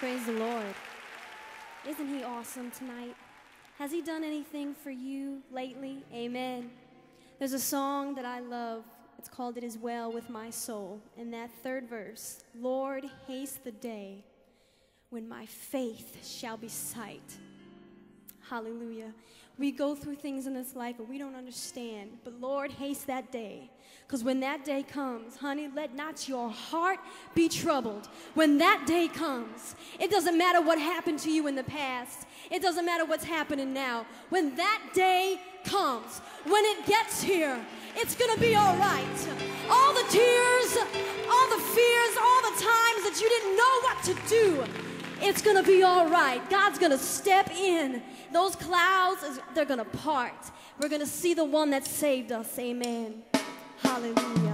Praise the Lord. Isn't he awesome tonight? Has he done anything for you lately? Amen. There's a song that I love. It's called It Is Well With My Soul. In that third verse, Lord, haste the day when my faith shall be sight. Hallelujah. We go through things in this life and we don't understand, but Lord, haste that day. Because when that day comes, honey, let not your heart be troubled. When that day comes, it doesn't matter what happened to you in the past, it doesn't matter what's happening now. When that day comes, when it gets here, it's gonna be all right. All the tears, all the fears, all the times that you didn't know what to do, it's gonna be all right. God's gonna step in. Those clouds, they're gonna part. We're gonna see the one that saved us. Amen. Hallelujah.